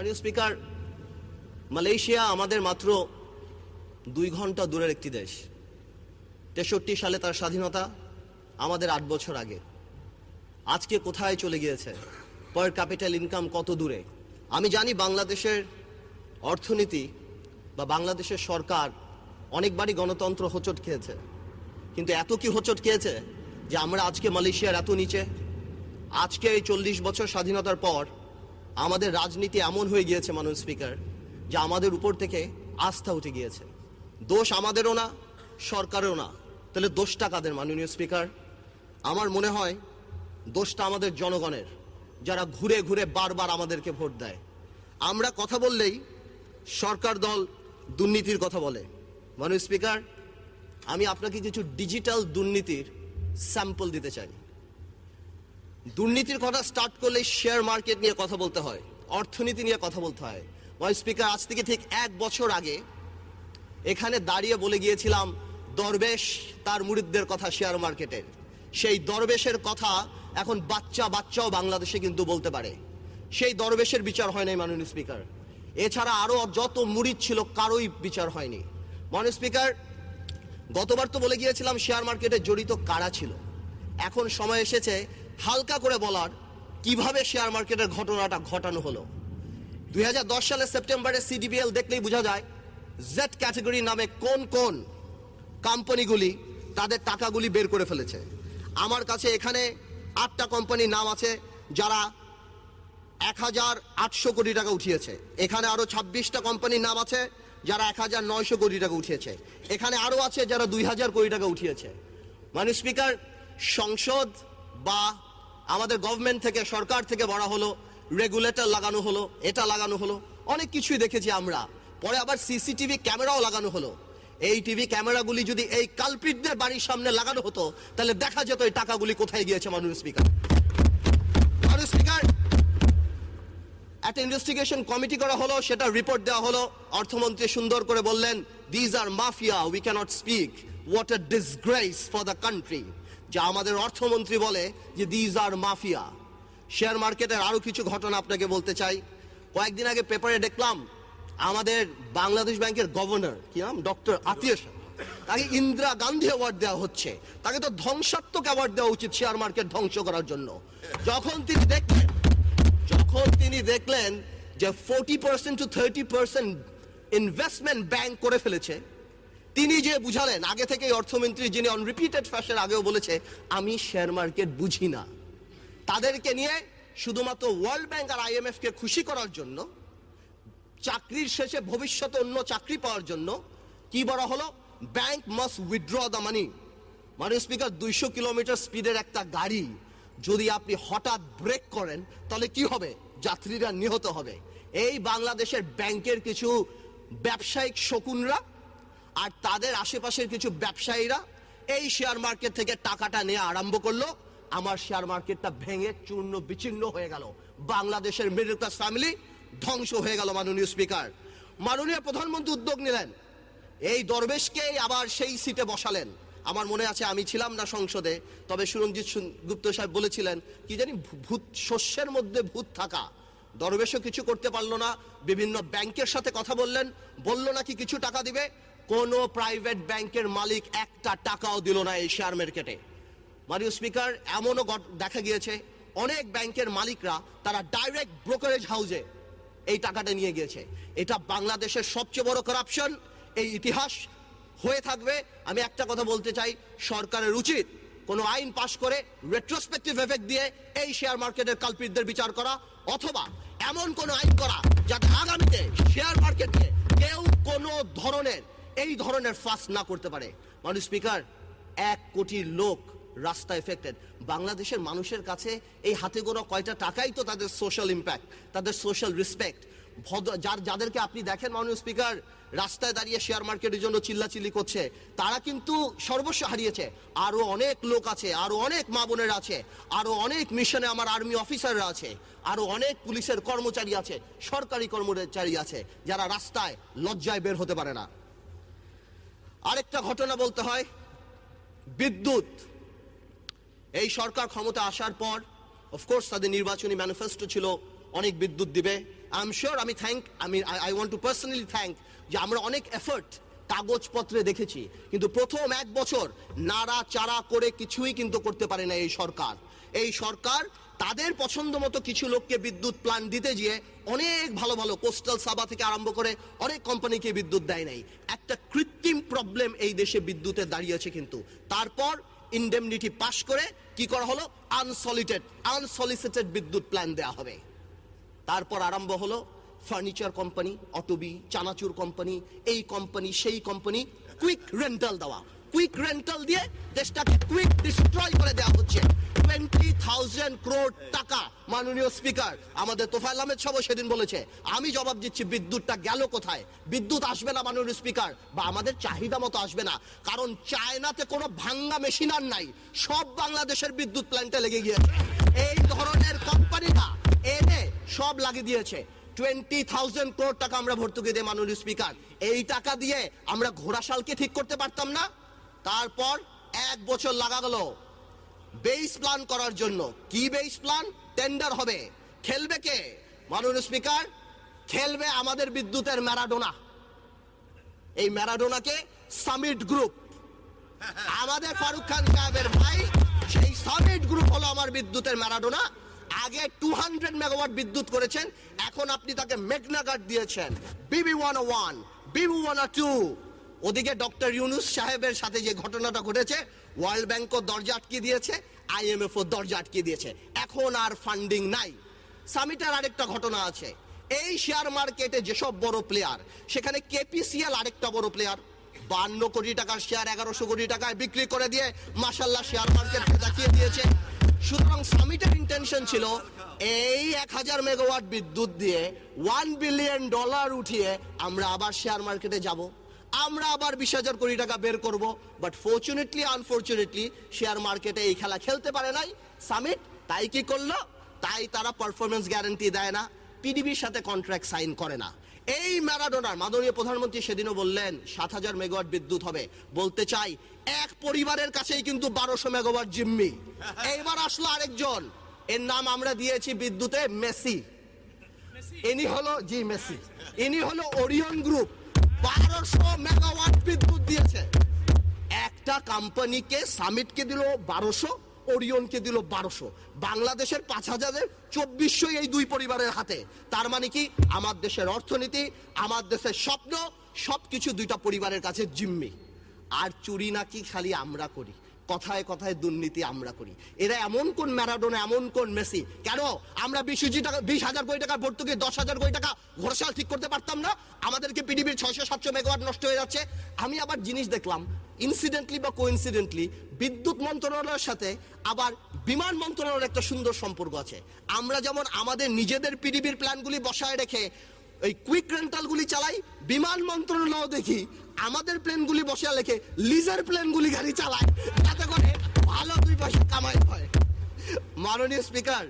মাননীয় speaker Malaysia আমাদের মাত্র দুই ঘণ্টা দূরের একটি দেশ। তেষট্টি সালে তার স্বাধীনতা, আমাদের আট বছর আগে। আজকে কোথায় চলে গিয়েছে? পার ক্যাপিটাল ইনকাম কত দূরে? আমি জানি বাংলাদেশের অর্থনীতি বা বাংলাদেশের সরকার অনেকবারই গণতন্ত্র হোঁচট খেয়েছে। কিন্তু এত কি হোঁচট খেয়েছে যে আমরা আজকে মালয়েশিয়ার এত নিচে? আজকে এই চল্লিশ বছর স্বাধীনতার পর আমাদের রাজনীতি এমন হয়ে গিয়েছে মানুষ স্পিকার, যে আমাদের উপর থেকে আস্থা উঠে গিয়েছে। দোষ আমাদেরও না, সরকারেরও না। তাহলে দোষটা কাদের, মাননীয় স্পিকার? আমার মনে হয় দোষটা আমাদের জনগণের, যারা ঘুরে ঘুরে বারবার আমাদেরকে ভোট দেয়। আমরা কথা বললেই সরকার দল দুর্নীতির কথা বলে। মাননীয় স্পিকার, আমি আপনাকে কিছু ডিজিটাল দুর্নীতির স্যাম্পল দিতে চাই। দুর্নীতির কথা স্টার্ট করলে শেয়ার মার্কেট নিয়ে কথা বলতে হয়, অর্থনীতি নিয়ে কথা বলতে হয়। মাই স্পিকার আজ থেকে ঠিক এক বছর আগে এখানে দাঁড়িয়ে বলে গিয়েছিলাম, দরবেশ তার মুরিদদের কথা শেয়ার মার্কেটের সেই দরবেশের কথা এখন বাচ্চা বাচ্চাও বাংলাদেশে কিন্তু বলতে পারে। সেই দরবেশের বিচার হয় নাই, মাননীয় স্পিকার এছাড়া আরও যত মুরিদ ছিল, কারোই বিচার হয়নি। মাননীয় স্পিকার গতবার তো বলে গিয়েছিলাম শেয়ার মার্কেটে জড়িত কারা ছিল? এখন সময় এসেছে হালকা করে বলার কীভাবে শেয়ার মার্কেটের ঘটনাটা ঘটানো হলো। দুই সালের সেপ্টেম্বরে সিডিবিএল দেখলেই বোঝা যায় জেড ক্যাটাগরি নামে কোন কোন কোম্পানিগুলি তাদের টাকাগুলি বের করে ফেলেছে। আমার কাছে এখানে আটটা কোম্পানির নাম আছে যারা এক হাজার আটশো কোটি টাকা উঠিয়েছে। এখানে আরও ছাব্বিশটা কোম্পানির নাম আছে যারা এক হাজার নয়শো কোটি টাকা উঠিয়েছে। এখানে আরও আছে যারা দুই হাজার কোটি টাকা উঠিয়েছে। মানে স্পিকার, সংসদ বা আমাদের গভর্নমেন্ট থেকে, সরকার থেকে বলা হলো রেগুলেটর লাগানো হলো, এটা লাগানো হলো, অনেক কিছুই দেখেছি আমরা। পরে আবার সিসিটিভি ক্যামেরাও লাগানো হলো। এই টিভি ক্যামেরাগুলি যদি এই কালপিটদের বাড়ির সামনে লাগানো হতো, তাহলে দেখা যেত এই টাকাগুলি কোথায় গিয়েছে মাননীয় স্পিকার মাননীয় স্পিকার একটা ইনভেস্টিগেশন কমিটি করা হলো, সেটা রিপোর্ট দেওয়া হলো। অর্থমন্ত্রী সুন্দর করে বললেন these are mafia we cannot speak what a disgrace for the country যা আমাদের অর্থমন্ত্রী বলে যে দিজ আর মাফিয়া শেয়ার মার্কেটের আরও কিছু ঘটনা আপনাকে বলতে চাই। কয়েকদিন আগে পেপারে দেখলাম, আমাদের বাংলাদেশ ব্যাংকের গভর্নর কি নাম? ডক্টর আতিয়া তাকে ইন্দিরা গান্ধী অ্যাওয়ার্ড দেওয়া হচ্ছে। তাকে তো ধ্বংসাত্মক অ্যাওয়ার্ড দেওয়া উচিত শেয়ার মার্কেট ধ্বংস করার জন্য। যখন তিনি দেখলেন, যখন তিনি দেখলেন যে forty percent to thirty percent investment bank করে ফেলেছে তিনি যে বুঝালেন, আগে থেকে অর্থমন্ত্রী যিনি অনরিপিটেড ফ্যাশন আগেও বলেছে, আমি শেয়ার মার্কেট বুঝি না। তাদেরকে নিয়ে শুধুমাত্র ওয়ার্ল্ড ব্যাংক আর আইএমএফ কে খুশি করার জন্য, চাকরির শেষে ভবিষ্যতে অন্য চাকরি পাওয়ার জন্য কি বলা হলো? Bank must withdraw the money মানে স্পিকার দুইশো কিলোমিটার স্পিডের একটা গাড়ি, যদি আপনি হঠাৎ ব্রেক করেন, তাহলে কি হবে? যাত্রীরা নিহত হবে। এই বাংলাদেশের ব্যাংকের কিছু ব্যবসায়িক শকুনরা আর তাদের আশেপাশের কিছু ব্যবসায়ীরা এই শেয়ার মার্কেট থেকে টাকাটা নিয়ে আরম্ভ করল। আমার শেয়ার মার্কেটটা ভেঙে চূর্ণ বিচ্ছিন্ন হয়ে গেল। বাংলাদেশের মিডল ক্লাস ফ্যামিলি ধ্বংস হয়ে গেল, মাননীয় স্পিকার মাননীয় প্রধানমন্ত্রী উদ্যোগ নিলেন। এই দরবেশকেই আবার সেই সিটে বসালেন। আমার মনে আছে আমি ছিলাম না সংসদে, তবে সুরঞ্জিত সুন- গুপ্ত সাহেব বলেছিলেন, কি জানি ভূত শস্যের মধ্যে ভূত থাকা। দরবেশও কিছু করতে পারল না। বিভিন্ন ব্যাংকের সাথে কথা বললেন। বলল নাকি কিছু টাকা দিবে। কোনো প্রাইভেট ব্যাংকের মালিক একটা টাকাও দিল না এই শেয়ার মার্কেটে মাননীয় স্পিকার এমনও দেখা গিয়েছে, অনেক ব্যাংকের মালিকরা তারা ডাইরেক্ট ব্রোকারেজ হাউজে এই টাকাটা নিয়ে গিয়েছে। এটা বাংলাদেশের সবচেয়ে বড় করাপশন এই ইতিহাস হয়ে থাকবে। আমি একটা কথা বলতে চাই, সরকারের উচিত কোনো আইন পাশ করে রেট্রোস্পেক্টিভ এফেক্ট দিয়ে এই শেয়ার মার্কেটের কালপিটদের বিচার করা, অথবা এমন কোনো আইন করা যাতে আগামীতে শেয়ার মার্কেটে কেউ কোনো ধরনের এই ধরনের ফাঁস না করতে পারে। মানুষ স্পিকার, এক কোটি লোক রাস্তা এফেক্টেড বাংলাদেশের মানুষের কাছে এই হাতে গোনা কয়টা টাকাই তো তাদের সোশ্যাল ইম্প্যাক্ট তাদের সোশ্যাল রেসপেক্ট যার, যাদেরকে আপনি দেখেন মাননীয় স্পিকার, রাস্তায় দাঁড়িয়ে শেয়ার মার্কেটের জন্য চিল্লাচিল্লি করছে, তারা কিন্তু সর্বস্ব হারিয়েছে। আরও অনেক লোক আছে, আরও অনেক মা বোনের আছে, আরও অনেক মিশনে আমার আর্মি অফিসাররা আছে, আরও অনেক পুলিশের কর্মচারী আছে, সরকারি কর্মচারী আছে, যারা রাস্তায় লজ্জায় বের হতে পারে না। আরেকটা ঘটনা বলতে হয়। বিদ্যুৎ। এই সরকার ক্ষমতা আসার পর অফকোর্স তাদের নির্বাচনী ম্যানিফেস্টো ছিল, অনেক বিদ্যুৎ দিবে। আই এম শিওর আমি থ্যাংক আমি I want to personally thank যে আমরা অনেক এফর্ট কাগজপত্রে দেখেছি। কিন্তু প্রথম এক বছর নাড়া চাড়া করে কিছুই কিন্তু করতে পারে না এই সরকার। এই সরকার তাদের পছন্দ মতো কিছু লোককে বিদ্যুৎ প্ল্যান দিতে গিয়ে অনেক ভালো ভালো কোস্টাল সাবা থেকে আরম্ভ করে অনেক কোম্পানিকে বিদ্যুৎ দেয় নাই। একটা কৃত্রিম প্রবলেম এই দেশে বিদ্যুতের দাঁড়িয়েছে কিন্তু। তারপর ইন্ডেমনিটি পাশ করে কি করা হলো? আনসলিটেড আনসলিসিটেড বিদ্যুৎ প্ল্যান দেওয়া হবে। তারপর আরম্ভ হলো ফার্নিচার কোম্পানি অটোবি চানাচুর কোম্পানি এই কোম্পানি সেই কোম্পানি কুইক রেন্টাল দেওয়া। কুইক রেন্টাল দিয়ে দেশটাকে কুইক ডিস্ট্রয় করে দেওয়া হচ্ছে। টোয়েন্টি থাউজেন্ড ক্রোড টাকা, মাননীয় স্পিকার আমাদের তোফাইল আহমেদ সব সেদিন বলেছে। আমি জবাব দিচ্ছি, বিদ্যুৎটা গেল কোথায়? বিদ্যুৎ আসবে না, মাননীয় স্পিকার বা আমাদের চাহিদা মতো আসবে না। কারণ চায়নাতে কোনো ভাঙ্গা মেশিন আর নাই। সব বাংলাদেশের বিদ্যুৎ প্ল্যান্টে লেগে গিয়েছে। এই ধরনের কোম্পানিটা এনে সব লাগিয়ে দিয়েছে। টোয়েন্টি থাউজেন্ড করোড় টাকা আমরা ভর্তুকি দিয়ে, মাননীয় স্পিকার এই টাকা দিয়ে আমরা ঘোড়াশালকে ঠিক করতে পারতাম না। তারপর এক বছর লাগা গেল। বেস প্ল্যান করার জন্য। কি বেস প্ল্যান টেন্ডার হবে। খেলবে কে? মাননীয় স্পিকার খেলবে আমাদের বিদ্যুতের ম্যারাডোনা। এই ম্যারাডোনাকে সামিট গ্রুপ আমাদের ফারুক খান সাহেবের ভাই, সেই সামিট গ্রুপ হলো আমার বিদ্যুতের ম্যারাডোনা। আগে টু হান্ড্রেড মেগাওয়াট বিদ্যুৎ করেছেন, এখন আপনি তাকে মেঘনা গার্ড দিয়েছেন। BB one one BB one two ওদিকে ডক্টর ইউনুস সাহেবের সাথে যে ঘটনাটা ঘটেছে, ওয়ার্ল্ড ব্যাংকও দরজা আটকে দিয়েছে আইএমএফ ও দরজা আটকে দিয়েছে। এখন আর ফান্ডিং নাই। সামিটের আরেকটা ঘটনা আছে। এই শেয়ার মার্কেটে যেসব বড় প্লেয়ার, সেখানে কেপিসিএল আরেকটা বড় প্লেয়ার। বান্ন কোটি টাকার শেয়ার, এগারোশো কোটি টাকায় বিক্রি করে দিয়ে মাসাল্লাহ শেয়ার মার্কেটকে দেখিয়ে দিয়েছে। সুতরাং সামিটের ইন্টেনশন ছিল এই এক হাজার মেগাওয়াট বিদ্যুৎ দিয়ে ওয়ান বিলিয়ন ডলার উঠিয়ে আমরা আবার শেয়ার মার্কেটে যাব। আমরা আবার বিশ হাজার কোটি টাকা বের করব বাট ফর্চুনেটলি আনফর্চুনেটলি শেয়ার মার্কেটে এই খেলা খেলতে পারে নাই। সামিট তাই কি করল? তাই তারা পারফরমেন্স গ্যারান্টি দেয় না পিডিবির সাথে কন্ট্রাক্ট সাইন করে না। এই ম্যারাডোনার, মাননীয় প্রধানমন্ত্রী সেদিনও বললেন, সাত হাজার মেগাওয়াট বিদ্যুৎ হবে। বলতে চাই, এক পরিবারের কাছেই কিন্তু বারোশো মেগাওয়াট জিম্মি। এইবার আসলো আরেকজন, এর নাম আমরা দিয়েছি বিদ্যুতে মেসি। ইনি হলো, জি, মেসি। ইনি হলো ওরিয়ন গ্রুপ। বারোশো মেগাওয়াট বিদ্যুৎ দিয়েছে। একটা কোম্পানিকে সামিটকে দিল বারোশো, ওরিয়নকে দিল বারোশো। বাংলাদেশের পাঁচ হাজারের চব্বিশশো এই দুই পরিবারের হাতে। তার মানে কি? আমার দেশের অর্থনীতি, আমার দেশের স্বপ্ন, সবকিছু দুইটা পরিবারের কাছে জিম্মি। আর চুরি নাকি খালি আমরা করি। কথায় কথায় দুর্নীতি আমরা করি। এরা এমন কোন ম্যারাডোনা, এমন কোন মেসি? কেন? আমরা বিশ টাকা, বিশ হাজার কোটি টাকা ভর্তুকি, দশ হাজার কোটি টাকা ঘোষাল ঠিক করতে পারতাম না। আমাদেরকে পৃথিবীর ছয়শো সাতশো মেগাওয়াট নষ্ট হয়ে যাচ্ছে। আমি আবার জিনিস দেখলাম ইনসিডেন্টলি বা কোইন্সিডেন্টলি বিদ্যুৎ মন্ত্রণালয়ের সাথে আবার বিমান মন্ত্রণালয়ের একটা সুন্দর সম্পর্ক আছে। আমরা যেমন আমাদের নিজেদের পৃথিবীর প্ল্যানগুলি বসায় রেখে ওই কুইক রেন্টালগুলি চালাই, বিমান মন্ত্রণালয় দেখি আমাদের প্লেনগুলি বসে লেখে লিজার প্লেনগুলি গাড়ি চালায়। মাননীয় স্পিকার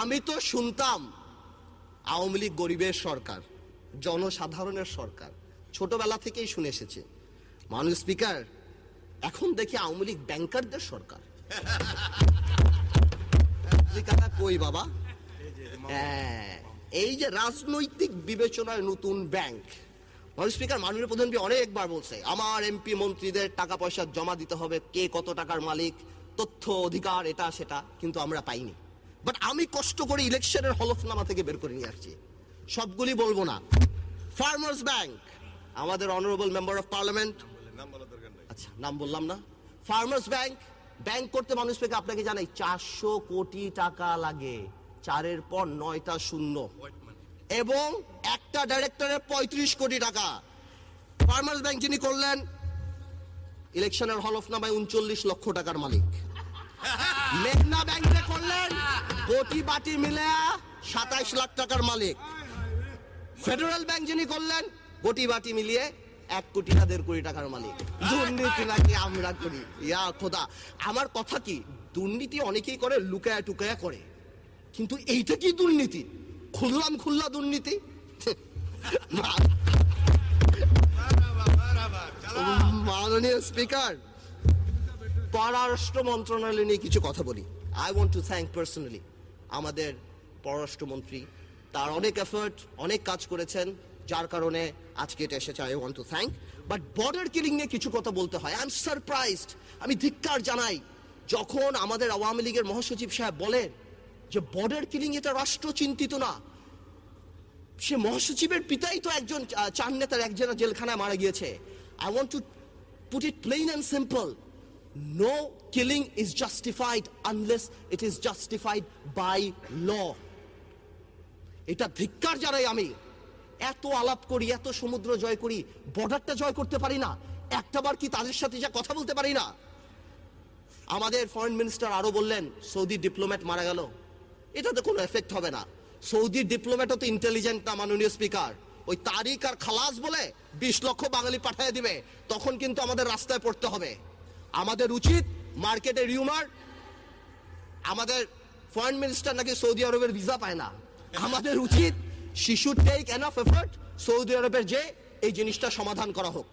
আমি তো শুনতাম আওয়ামী লীগ গরিবের সরকার জনসাধারণের সরকার ছোটবেলা থেকেই শুনে এসেছে। মাননীয় স্পিকার এখন দেখি আওয়ামী লীগ ব্যাংকারদের সরকার। কই বাবা? হ্যাঁ, এই যে রাজনৈতিক বিবেচনায় নতুন ব্যাংক মাননীয় স্পিকার মাননীয় প্রধানমন্ত্রী অনেকবার বলছে আমার এমপি মন্ত্রীদের টাকা পয়সা জমা দিতে হবে কে কত টাকার মালিক তথ্য অধিকার এটা, সেটা, কিন্তু আমরা পাইনি। বাট আমি কষ্ট করে ইলেকশনের হলফনামা থেকে বের করে নিয়ে আসছি। সবগুলি বলব না। ফার্মার্স ব্যাংক আমাদের অনারেবল মেম্বার অফ পার্লামেন্ট আচ্ছা নাম বললাম না। ফার্মার্স ব্যাংক ব্যাংক করতে মানুষ থেকে আপনাকে জানাই, চারশো কোটি টাকা লাগে। চারের পর নয়টা শূন্য। এবং একটা ডাইরেক্টরের পঁয়ত্রিশ কোটি টাকা। ফার্মার্স ব্যাংক যিনি করলেন, ইলেকশনের হলফনামায় উনচল্লিশ লক্ষ টাকার মালিক। মেঘনা ব্যাংকে করলেন কোটি বাটি মিলে সাতাইশ লাখ টাকার মালিক ফেডারেল ব্যাংক যিনি করলেন কোটি বাটি মিলিয়ে এক কোটি না দেড় কোটি টাকার মালিক দুর্নীতি নাকি আমরা করি ইয়া খোদা আমার কথা কি দুর্নীতি অনেকেই করে লুকায়া টুকায়া করে কিন্তু এইটা কি দুর্নীতি খুললাম খুল্লা দুর্নীতি মাননীয় স্পিকার পররাষ্ট্র মন্ত্রণালয় নিয়ে কিছু কথা বলি। I want to thank personally আমাদের পররাষ্ট্রমন্ত্রী তার অনেক এফার্ট অনেক কাজ করেছেন, যার কারণে আজকে এটা এসেছে। I want to thank but border killing নিয়ে কিছু কথা বলতে হয়। আই এম সারপ্রাইজড আমি ধিক্কার জানাই, যখন আমাদের আওয়ামী লীগের মহাসচিব সাহেব বলেন যে বর্ডার কিলিং এটা রাষ্ট্র চিন্তিত না। সে মহাসচিবের পিতাই তো একজন চার নেতার একজন জেলখানায় মারা গিয়েছে। I want to put it plain and simple no killing is justified unless it is justified by law এটা ধিক্কার জানাই আমি। এত আলাপ করি, এত সমুদ্র জয় করি বর্ডারটা জয় করতে পারি না। একটাবার কি তাদের সাথে যা কথা বলতে পারি না? আমাদের ফরেন মিনিস্টার আরও বললেন, সৌদি ডিপ্লোম্যাট মারা গেল। এটাতে কোনো এফেক্ট হবে না। সৌদি ডিপ্লোম্যাটও তো ইন্টেলিজেন্ট না, মাননীয় স্পিকার ওই তারিক আর খালাস বলে বিশ লক্ষ বাঙালি পাঠিয়ে দিবে, তখন কিন্তু আমাদের রাস্তায় পড়তে হবে। আমাদের উচিত মার্কেটে রিউমার, আমাদের ফরেন মিনিস্টার নাকি সৌদি আরবের ভিসা পায় না। আমাদের উচিত শিশু টেক এনাফ এফার্ট সৌদি আরবের যে এই জিনিসটা সমাধান করা হোক।